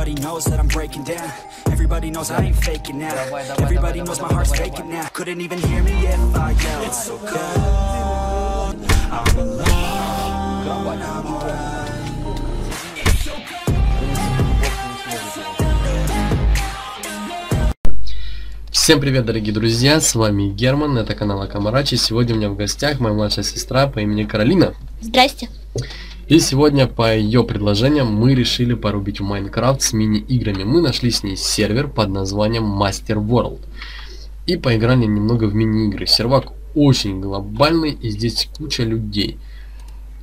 Everybody knows that I'm breaking down. Everybody knows I ain't faking now. Everybody knows my heart's faking now. Couldn't even hear me if I yelled. It's so cold. I'm alone. I'm alone. Всем привет, дорогие друзья, с вами Герман, это канал Акамарачи. Сегодня у меня в гостях моя младшая сестра по имени Каролина. Здрасте. И сегодня по ее предложениям мы решили порубить в Майнкрафт с мини-играми. Мы нашли с ней сервер под названием Master World. И поиграли немного в мини-игры. Сервак очень глобальный и здесь куча людей.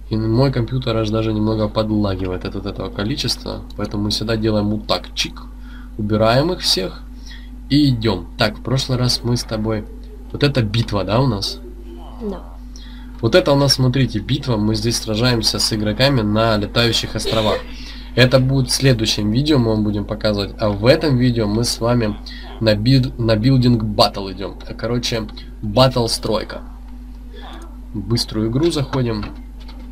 И мой компьютер аж даже немного подлагивает от этого количества. Поэтому мы всегда делаем вот так, чик. Убираем их всех и идем. Так, в прошлый раз мы с тобой... Вот это битва, да, у нас? Да. Вот это у нас, смотрите, битва. Мы здесь сражаемся с игроками на летающих островах. Это будет в следующем видео, мы вам будем показывать. А в этом видео мы с вами на, бил... на билдинг батл идем. Короче, батл стройка. Быструю игру заходим.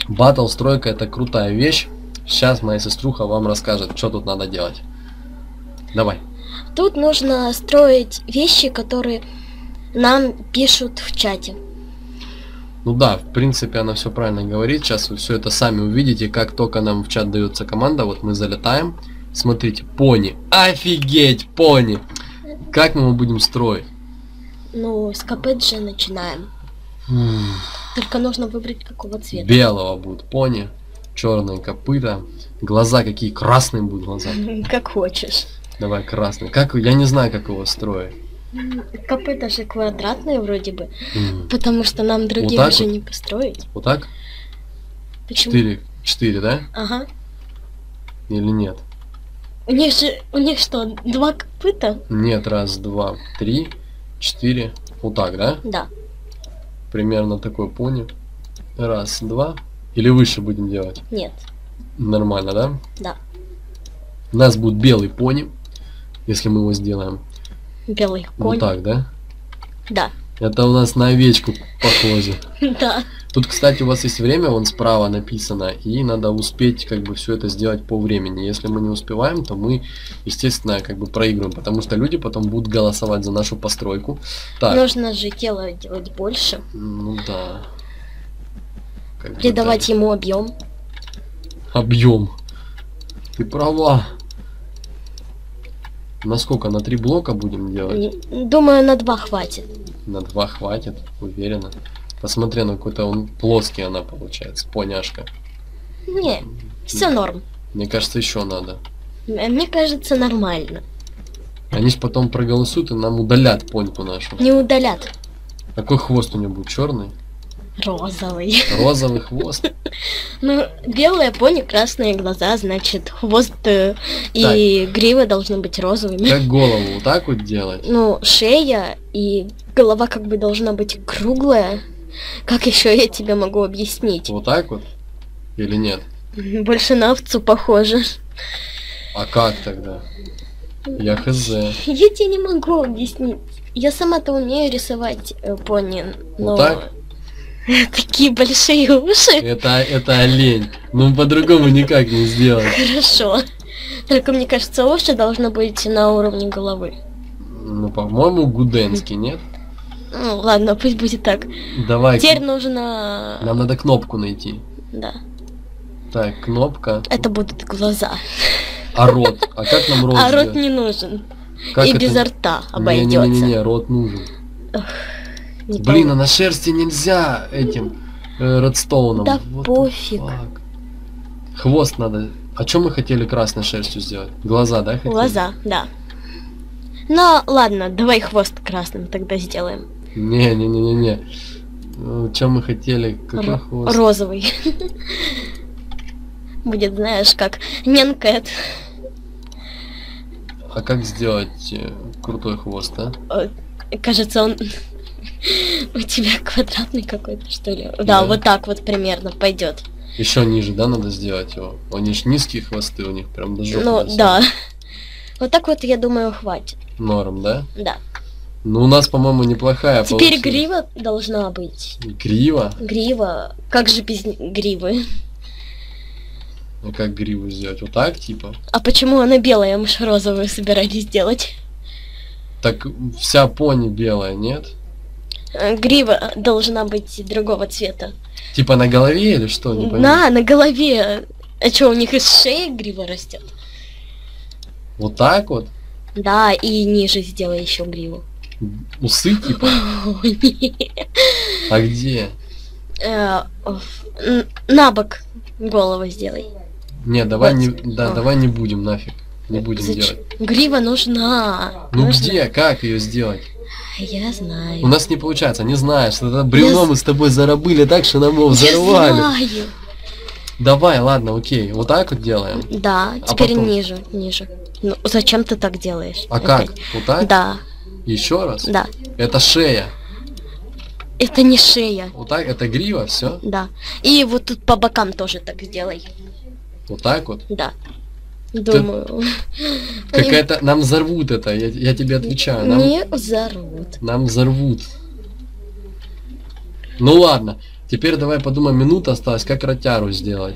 Батл стройка это крутая вещь. Сейчас моя сеструха вам расскажет, что тут надо делать. Давай. Тут нужно строить вещи, которые нам пишут в чате. Ну да, в принципе, она все правильно говорит. Сейчас вы все это сами увидите, как только нам в чат дается команда. Вот мы залетаем. Смотрите, пони. Офигеть, пони! Как мы его будем строить? Ну, с КПДЖ начинаем. Только нужно выбрать какого цвета. Белого будут пони, черные копыта, глаза какие красные будут глаза. Как хочешь. Давай красный. Как я не знаю, как его строить. Копыта же квадратные вроде бы, М, потому что нам другие так уже вот? не построить. Вот так? Почему? Четыре, четыре, да? Ага. Или нет? У них же, у них что, два копыта? Нет, раз, два, три, четыре. Вот так, да? Да. Примерно такой пони. Раз, два. Или выше будем делать? Нет. Нормально, да? Да. У нас будет белый пони, если мы его сделаем. Белый Вот конь. так, да? Да. Это у нас на овечку похоже. Да. Тут, кстати, у вас есть время, вон справа написано, и надо успеть как бы все это сделать по времени. Если мы не успеваем, то мы, естественно, как бы проигрываем, потому что люди потом будут голосовать за нашу постройку. Так, Нужно же тело делать больше. ну да. Как бы Придавать ему объем. объем. Ты права. На сколько? На три блока будем делать? Думаю, на два хватит. На два хватит, уверенно. Посмотри, ну какой-то он плоский она получается, поняшка. Не, все норм. Мне кажется, еще надо. М- Мне кажется, нормально. Они ж потом проголосуют и нам удалят поньку нашу. Не удалят. Какой хвост у него будет? Черный? Розовый. Розовый хвост? Ну, белая пони, красные глаза, значит, хвост э, и грива должны быть розовыми. Как голову вот так вот делать? Ну, шея и голова как бы должна быть круглая. Как еще я тебе могу объяснить? Вот так вот? Или нет? Больше на овцу похоже. А как тогда? Я хз. Я тебе не могу объяснить. Я сама-то умею рисовать э, пони, но... Вот так? Такие большие уши. Это, это олень. Ну по-другому никак не сделать. Хорошо. Только мне кажется, уши должны быть на уровне головы. Ну, по-моему, гуденский, нет? Ну, ладно, пусть будет так. Давай. Теперь нужно... Нам надо кнопку найти. Да. Так, кнопка. Это будут глаза. А рот? А как нам рот а рот не нужен. Как И это? без рта обойдется. рот нужен. Не Блин, а на шерсти нельзя этим э, редстоуном. Да the пофиг. Хвост надо. А чем мы хотели красной шерстью сделать? Глаза, да, хотели? Глаза, да. Ну, ладно, давай хвост красным тогда сделаем. Не-не-не-не-не. Ну, Чем мы хотели? Какой Ро- хвост? Розовый. Будет, знаешь, как Ненкэт. А как сделать э, крутой хвост, а? Кажется, он у тебя квадратный какой-то, что ли? Да, вот так вот примерно пойдет. Еще ниже, да, надо сделать его? Они ж низкие хвосты, у них прям жопы Ну, да. Вот так вот, я думаю, хватит. Норм, да? Да. Ну, у нас, по-моему, неплохая Теперь получилась. грива должна быть. Грива? Грива. Как же без гривы? А как гриву сделать? Вот так, типа? А почему она белая, мы же розовую собирались делать? Так вся пони белая, нет? Э, Грива должна быть другого цвета. Типа на голове или что? Не. На, на голове. А что, у них из шеи грива растет? Вот так вот? Да, и ниже сделай еще гриву. Усы типа? А где? Э, На бок голову сделай. Не, давай не, да, давай не будем нафиг. Не будем делать. Грива нужна. Ну где? Как ее сделать? Я знаю. У нас не получается, не знаешь. Это бревно Я мы с тобой заробыли так, что нам его Я взорвали. знаю. Давай, ладно, окей. Вот так вот делаем. Да, А теперь потом? ниже, ниже. Ну, зачем ты так делаешь? А как? Опять? Вот так? Да, Еще раз? да. Это шея. Это не шея. Вот так, это грива, все. Да. И вот тут по бокам тоже так сделай. Вот так вот. Да. Думаю. Какая-то. Нам взорвут это, я, я тебе отвечаю. Нам, Не взорвут. нам взорвут. Ну ладно. Теперь давай подумаем, минута осталась, как ротяру сделать.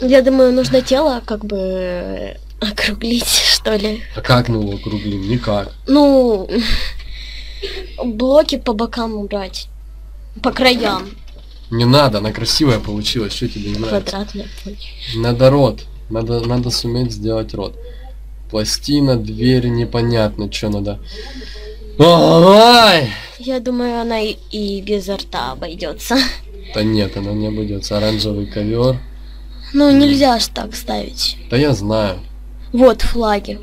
Я думаю, нужно тело как бы округлить, что ли. А как мы его округлим? Никак. Ну, блоки по бокам убрать. По краям. Не надо, она красивая получилась, что тебе не нравится? Квадратные. Надо рот. Надо, надо суметь сделать рот. Пластина, дверь, непонятно, что надо. Ой! Я думаю, она и, и без рта обойдется. Да нет, она не обойдется. Оранжевый ковер. Ну, нельзя ж так ставить. Да я знаю. Вот флаги.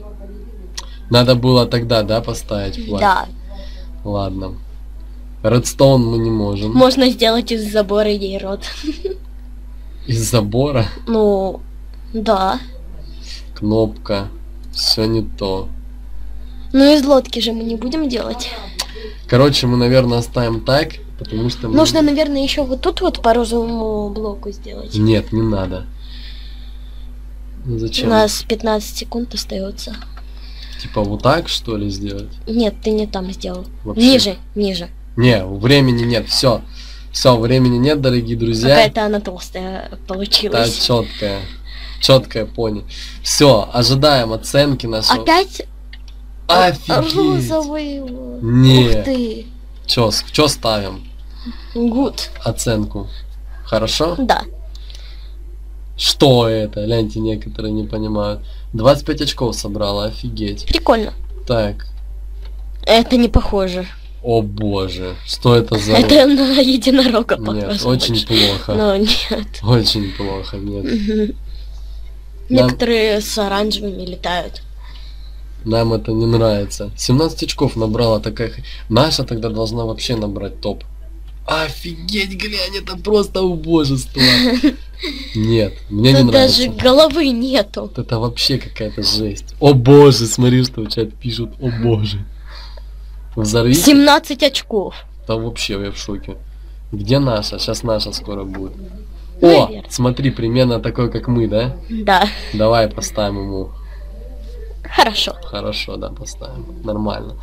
Надо было тогда, да, поставить флаг? Да. Ладно. Редстоун мы не можем. Можно сделать из забора ей рот. Из забора. Ну, да. Кнопка. Все не то. Ну, из лодки же мы не будем делать. Короче, мы, наверное, оставим так, потому что мы... Нужно, наверное, еще вот тут вот по розовому блоку сделать. Нет, не надо. Ну, У Зачем? нас 15 секунд остается. Типа вот так, что ли, сделать? Нет, ты не там сделал. Вообще. Ниже, ниже. Не, времени нет, все. Все, времени нет, дорогие друзья. Какая-то она толстая Да, получилась. четкая. Четкая пони. Все, ожидаем оценки нашего. Опять Офигеть! розовый. Не. Ух ты. Чё, с- чё ставим? Гуд. Оценку. Хорошо? Да. Что это? Гляньте, некоторые не понимают. 25 очков собрала, офигеть. Прикольно. Так. Это не похоже. О боже, что это за... Это на единорога похоже. Нет, очень больше. плохо. Но нет. Очень плохо, нет. Нам- Некоторые с оранжевыми летают. Нам это не нравится. 17 очков набрала такая... Наша тогда должна вообще набрать топ. Офигеть, глянь, это просто убожество. Нет, мне не Тут даже нравится. головы нету. Вот это вообще какая-то жесть. О боже, смотри, что в чат пишут. О боже. Взорви. 17 очков. Да вообще я в шоке. Где наша? Сейчас наша скоро будет. О, смотри, примерно такой, как мы, да? Да. Давай поставим ему. Хорошо. Хорошо, да, поставим. Нормально.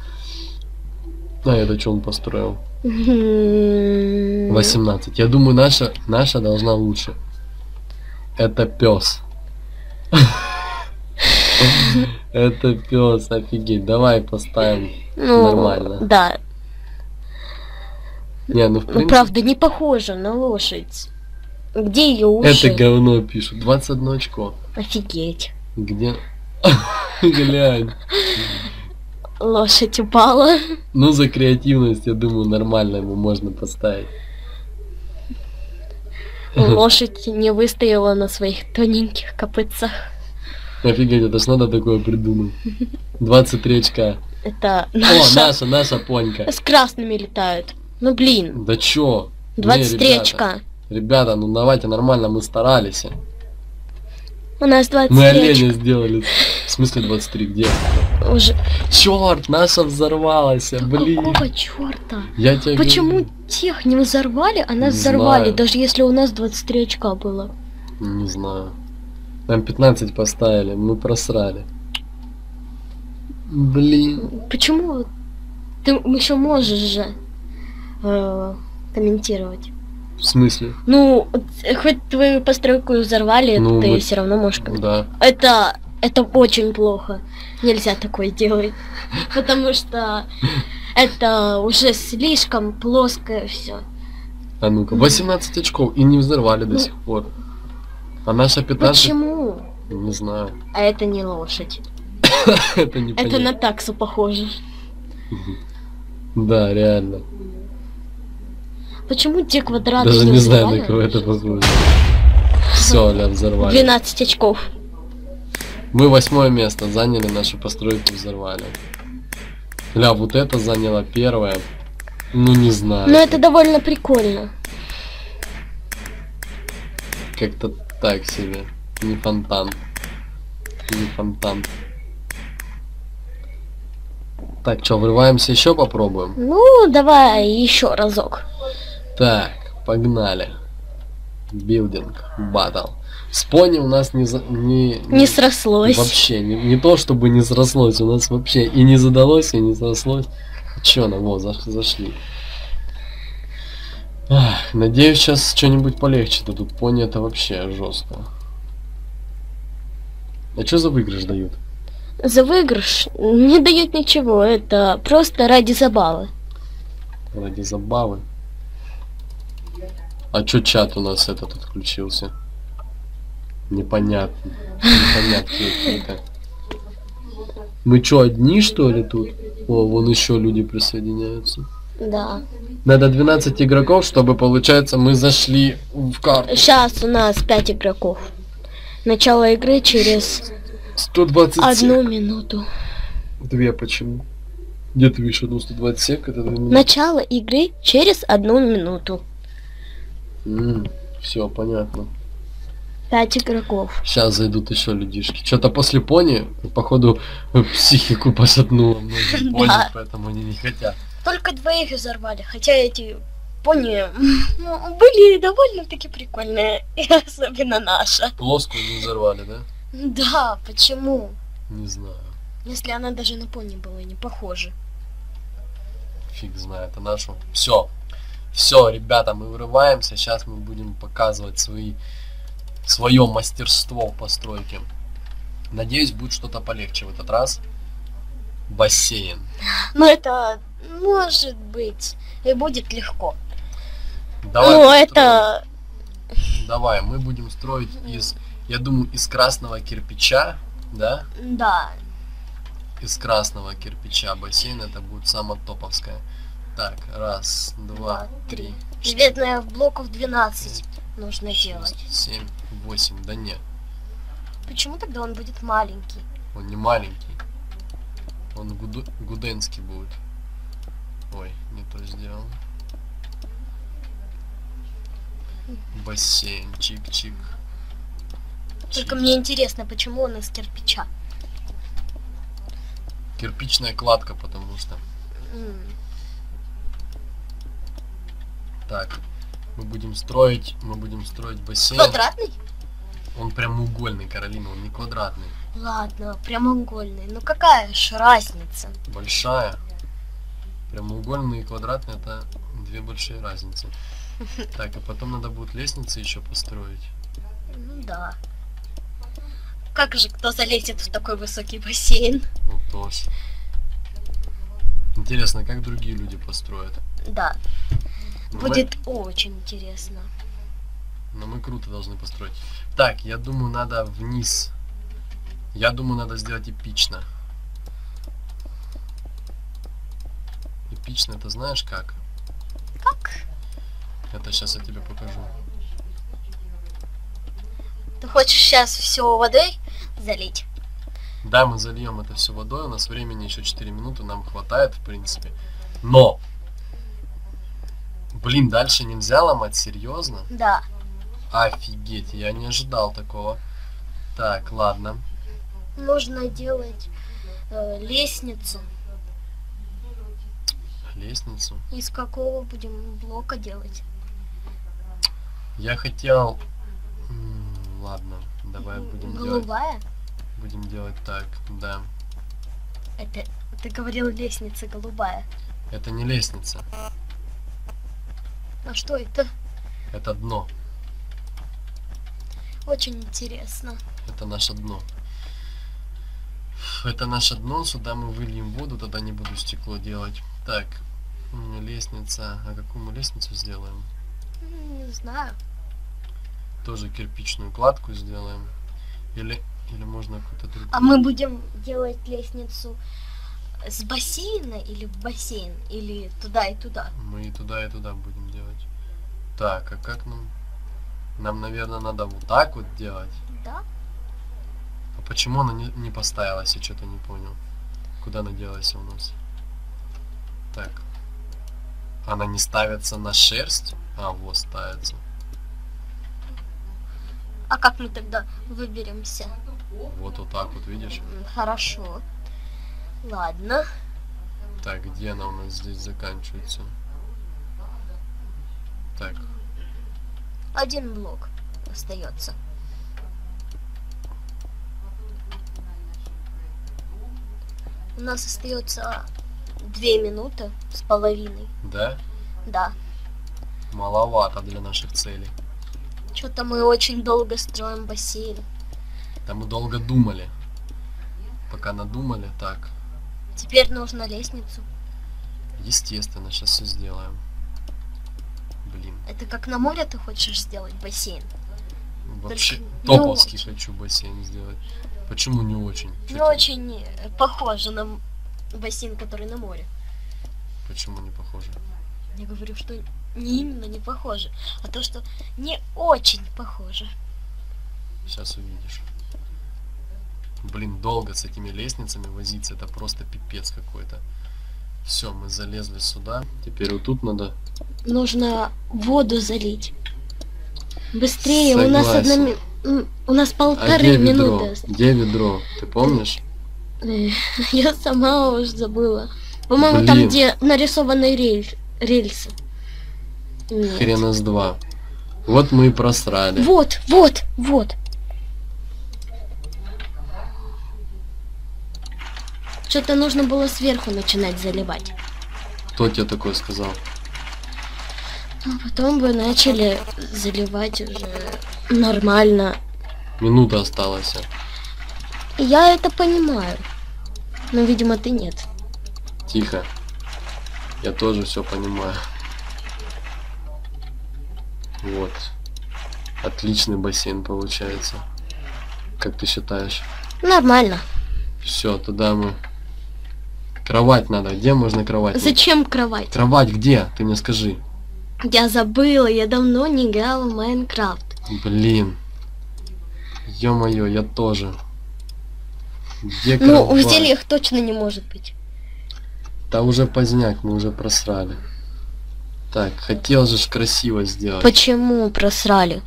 А это что он построил? Мгм. 18. Я думаю, наша, наша должна лучше. Это пес. Это пес, офигеть. Давай поставим. Ну, Нормально. Да. Не, ну в Ну, принципе. правда, не похоже на лошадь. Где ее уши? Это говно пишут. 21 очко. Офигеть. Где? Глянь. Лошадь упала. Ну, за креативность, я думаю, нормально ему можно поставить. Лошадь не выстояла на своих тоненьких копытцах. Офигеть, это ж надо такое придумать. 23 очка. Это О, наша. наша, наша понька. С красными летают. Ну блин. Да чё? Не, 23 ребята, очка. Ребята, ну давайте нормально, мы старались. У нас 23 Мы оленя сделали. В смысле 23, где? Уже. Черт, наша взорвалась, блин. Какого черта? Я тебе Почему говорю. тех не взорвали, а нас Не взорвали, знаю. даже если у нас 23 очка было? Не знаю. Нам 15 поставили, мы просрали. Блин. Почему? Ты еще можешь же э, комментировать. В смысле? Ну, хоть твою постройку взорвали, Ну, ты мы- все равно можешь как Да. Это, это очень плохо. Нельзя такое делать. Потому что это уже слишком плоское все. А ну-ка, 18 очков и не взорвали до Ну. сих пор. А наша 15... Почему? Не знаю. А это не лошадь. Это не Это на таксу похоже. Да, реально. Почему те квадраты Даже не знаю, на кого это похоже. Все, ля, взорвали. 12 очков. Мы восьмое место заняли, нашу постройку взорвали. Ля, вот это заняло первое. Ну, не знаю. Но это довольно прикольно. Как-то так себе. Не фонтан. Не фонтан. Так, что, врываемся еще попробуем? Ну, давай еще разок. Так, погнали. Билдинг, батл. С пони у нас не, за- не, Не срослось. Вообще, не, не то чтобы не срослось, у нас вообще и не задалось, и не срослось. Че, ну вот, заш- зашли. Ах, надеюсь, сейчас что-нибудь полегче дадут. Пони это вообще жестко. А что за выигрыш дают? За выигрыш не дают ничего. Это просто ради забавы. Ради забавы. А чё чат у нас этот отключился? Непонятно. Непонятно какие-то. Мы чё, одни что ли тут? О, вон еще люди присоединяются. Да. Надо 12 игроков, чтобы, получается, мы зашли в карту. Сейчас у нас 5 игроков. Начало игры через 127. одну минуту. Две почему? Где ты видишь одну 127? Это две минуты. Начало игры через одну минуту. Все, понятно. 5 игроков. Сейчас зайдут еще людишки. Что-то после пони, походу, психику пошатнуло многим пони, Да. поэтому они не хотят. Только двоих взорвали, хотя эти пони ну, были довольно-таки прикольные, и особенно наша. Плоскую не взорвали, да? Да, почему? Не знаю. Если она даже на пони была не похожа. Фиг знает, а нашу. Все. Все, ребята, мы вырываемся. Сейчас мы будем показывать свои, свое мастерство в постройке. Надеюсь, будет что-то полегче в этот раз. Бассейн. Но это может быть и будет легко. Давай ну, это... Давай, мы будем строить из, я думаю, из красного кирпича, да? Да. Из красного кирпича бассейн, это будет самое топовское. Так, раз, два, три, Наверное, блоков 12 нужно делать. шесть, семь, восемь, да нет, Почему тогда он будет маленький? он не маленький. Он гуду- гуденский будет. Ой, не то сделал. Бассейн, чик-чик. Только Чик. мне интересно, почему он из кирпича? Кирпичная кладка, потому что. М, Так, мы будем строить, мы будем строить бассейн. Квадратный? Он прямоугольный, Каролина, он не квадратный. Ладно, прямоугольный. Ну какая ж разница? Большая. Прямоугольный и квадратный это две большие разницы. Так, и потом надо будет лестницы еще построить. Ну да. Как же кто залезет в такой высокий бассейн? Ну тоже. Интересно, как другие люди построят. Да, Но мы- будет очень интересно. Но мы круто должны построить. Так, я думаю, надо вниз. Я думаю, надо сделать эпично. Эпично, это знаешь как? Как? Это сейчас я тебе покажу. Ты хочешь сейчас все водой залить? Да, мы зальем это все водой, у нас времени еще 4 минуты, нам хватает, в принципе. Но! Блин, дальше нельзя ломать, серьезно? Да. Офигеть, я не ожидал такого. Так, ладно. Нужно делать э, лестницу. Лестницу. Из какого будем блока делать? Я хотел... М, Ладно, давай будем делать, Голубая? будем делать так, да. Это ты говорил лестница голубая. Это не лестница. А что это? Это дно. Очень интересно. Это наше дно. Это наше дно, сюда мы выльем воду, тогда не буду стекло делать. Так, лестница. А какую мы лестницу сделаем? Не знаю. Тоже кирпичную кладку сделаем. Или, или можно какую-то другую. А мы будем делать лестницу с бассейна или в бассейн? Или туда и туда? Мы и туда, и туда будем делать. Так, а как нам? Нам, наверное, надо вот так вот делать. Да? А почему она не, не поставилась? Я что-то не понял. Куда она делась у нас? Так. Она не ставится на шерсть? А, вот ставится. А как мы тогда выберемся? Вот вот так вот, видишь? Хорошо. Ладно. Так, где она у нас здесь заканчивается? Так, Один блок остается. У нас остается две минуты с половиной. да? Да. Маловато для наших целей. Что-то мы очень долго строим бассейн. Да мы долго думали. Пока надумали, так. Теперь нужно лестницу. Естественно, сейчас все сделаем. Блин, Это как на море ты хочешь сделать бассейн? вообще Только топовский хочу бассейн сделать. Почему не очень? Не тебе? очень э, похоже на бассейн, который на море. Почему не похоже? Я говорю, что не именно не похоже, а то, что не очень похоже. Сейчас увидишь. Блин, долго с этими лестницами возиться, это просто пипец какой-то. Все, мы залезли сюда. Теперь вот тут надо Нужно воду залить. Быстрее, у нас одна Согласен. У нас А полторы где ведро? минуты. Где ведро? Ты помнишь? Я сама уже забыла. По-моему, там, где нарисованы рель- рельсы. Нет. Хрена с два. Вот мы и просрали. Вот, вот, вот. Что-то нужно было сверху начинать заливать. Кто тебе такое сказал? А потом бы начали заливать уже нормально. Минута осталась. Я это понимаю. Но, видимо, ты нет. Тихо. Я тоже все понимаю. Вот. Отличный бассейн получается. Как ты считаешь? Нормально. Все, туда мы. Кровать надо. Где можно кровать? Зачем кровать? Кровать где? Ты мне скажи. Я забыла, я давно не играла в Майнкрафт. Блин. Ё-моё, я тоже. Где Ну, кровать? зельях точно не может быть. Да уже поздняк, мы уже просрали. Так, хотел же красиво сделать. Почему просрали?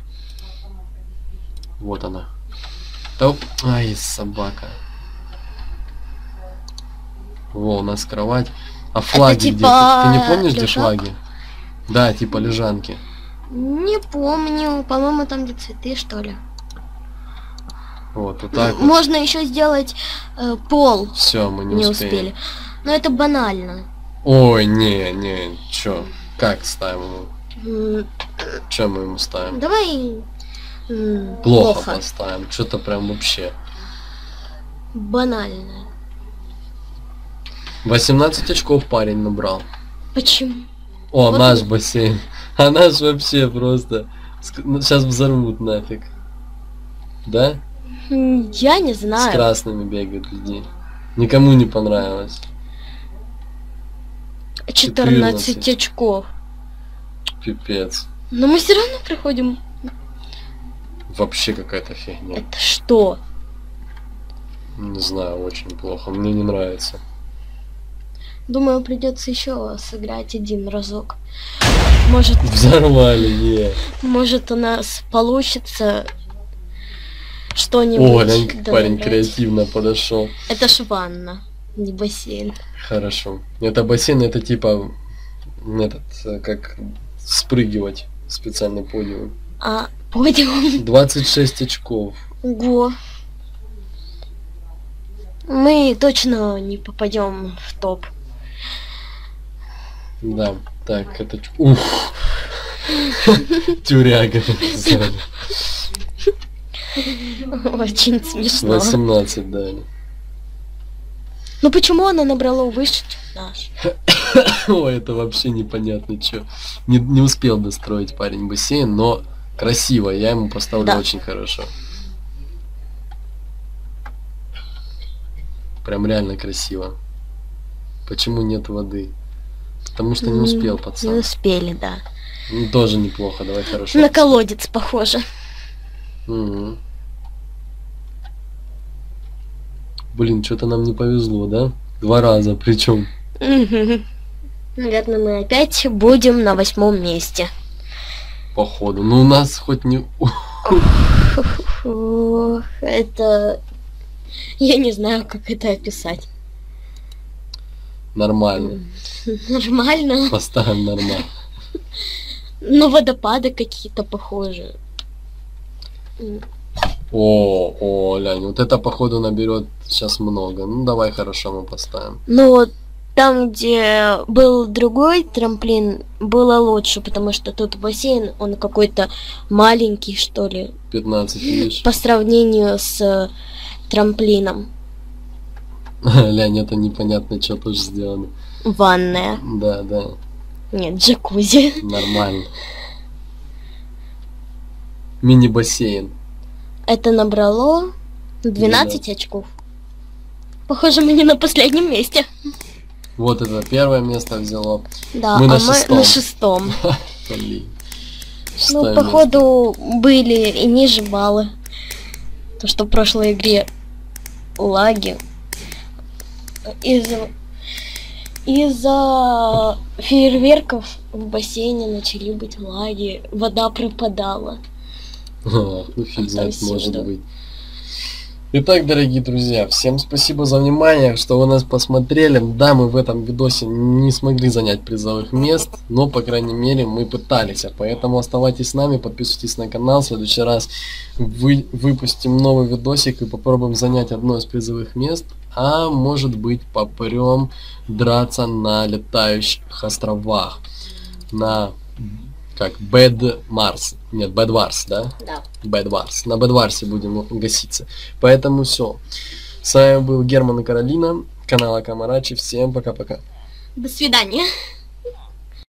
Вот она. Да, ай, собака. Во, у нас кровать. А флаги где? типа Ты, ты не помнишь, где флаги? Да, типа лежанки. Не помню. По-моему, там где цветы, что ли. Вот, вот так вот. Можно еще сделать э, пол. Все, мы не, Не, успеем. успели. Но это банально. Ой, не, не, чё? Как ставим ему? М, Чё мы ему ставим? Давай м, Плохо, поставим. Что-то прям вообще. Банально. 18 очков парень набрал. Почему? О, Вот наш и- бассейн. А наш вообще просто... Сейчас взорвут нафиг. Да? Я не С знаю. красными бегают людей. Никому не понравилось. 14 14. очков. Пипец. Но мы все равно приходим. Вообще какая-то фигня. Это что? Не знаю, очень плохо. Мне не нравится. Думаю, придется еще сыграть один разок. Может, Взорвали, не. может у нас получится что-нибудь. О, глянь, парень креативно подошел. Это ж ванна, не бассейн. Хорошо. Это бассейн, это типа этот, э, как спрыгивать специальный подиум. А подиум. 26 очков. Ого. Мы точно не попадем в топ. Да, так, это... Ух, Тюряга. Очень смешно. 18 дали. Ну почему она набрала выше, чем наш? Ой, это вообще непонятно что. Не, не успел достроить парень бассейн, но красиво. Я ему поставлю Да. очень хорошо. Прям реально красиво. Почему нет воды? Потому что не успел, Не пацан. успели, да. Ну, тоже неплохо, давай хорошо. На колодец похоже. Мгм. Блин, что-то нам не повезло, да? Два раза, причем. Мгм. Наверное, мы опять будем на восьмом месте. Походу. Ну у нас хоть не... Это... Я не знаю, как это описать. Нормально. Нормально. Поставим нормально. Но водопады какие-то похожи. О, о, Лянь, вот это походу наберет сейчас много. Ну давай хорошо мы поставим. Но там, где был другой трамплин, было лучше, потому что тут бассейн, он какой-то маленький, что ли, 15, видишь? по сравнению с трамплином. Лянь, это непонятно, что тоже сделано. Ванная. Да, да, Нет, джакузи. нормально. Мини-бассейн. Это набрало 12 очков. Похоже, мы не на последнем месте. Вот это первое место взяло. Да, Мы на а мы шестом. на шестом. Блин. Ну, походу, были и ниже баллы. То, что в прошлой игре лаги. Из-за из-за фейерверков в бассейне начали быть лаги, вода пропадала. А, ну фиг знает, может быть. Итак, дорогие друзья, всем спасибо за внимание, что вы нас посмотрели. Да, мы в этом видосе не смогли занять призовых мест, но, по крайней мере, мы пытались. А Поэтому оставайтесь с нами, подписывайтесь на канал. В следующий раз вы, выпустим новый видосик и попробуем занять одно из призовых мест. А может быть, попрем драться на летающих островах. На, как, Bad Mars. Нет, Bad Wars, да? Да. Bad Wars. На Bad Wars будем гаситься. Поэтому все. С вами был Герман и Каролина, канал Акамарачи. Всем пока-пока. До свидания.